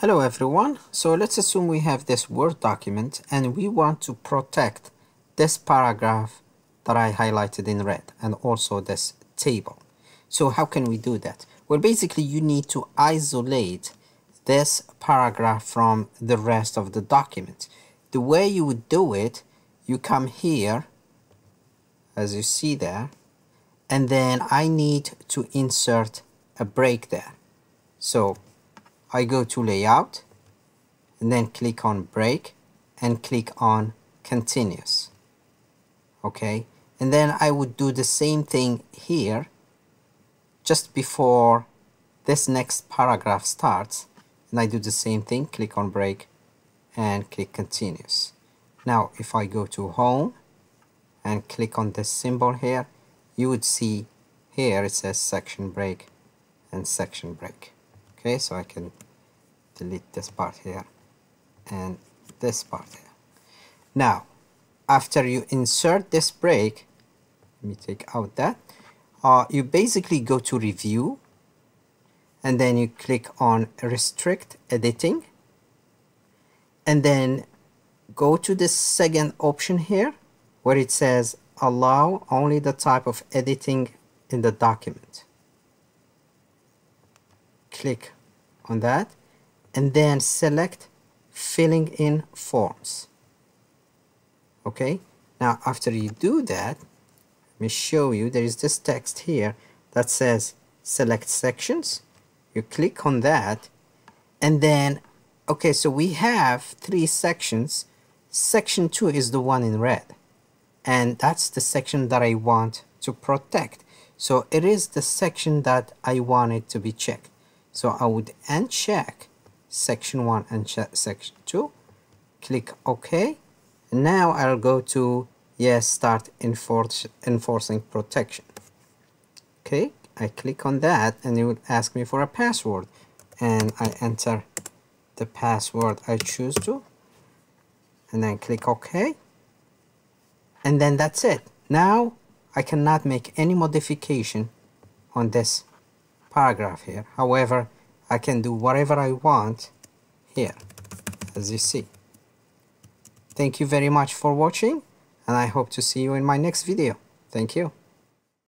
Hello everyone. So let's assume we have this Word document and we want to protect this paragraph that I highlighted in red and also this table. So how can we do that? Well, basically you need to isolate this paragraph from the rest of the document. The way you would do it, you come here, as you see there, and then I need to insert a break there. So I go to layout and then click on break and click on continuous okay? And then I would do the same thing here just before this next paragraph starts and I do the same thing click on break and click continuous. Now if I go to home and click on this symbol here you would see here it says section break and section break okay so I can delete this part here and this part here. Now after you insert this break let me take out that uh, you basically go to review and then you click on restrict editing and then go to the second option here where it says allow only the type of editing in the document. Click on that and then select filling in forms. Okay? Now after you do that let me show you there is this text here that says select sections. You click on that and then okay so we have three sections. Section 2 is the one in red and that's the section that I want to protect. So it is the section that I want it to be checked so I would uncheck section 1 and section 2 click OK. And now I'll go to yes start enforce, enforcing protection. Okay I click on that and it would ask me for a password. And I enter the password I choose to. And then click OK. And then that's it. Now I cannot make any modification on this paragraph here. However I can do whatever I want here as you see. Thank you very much for watching and I hope to see you in my next video. Thank you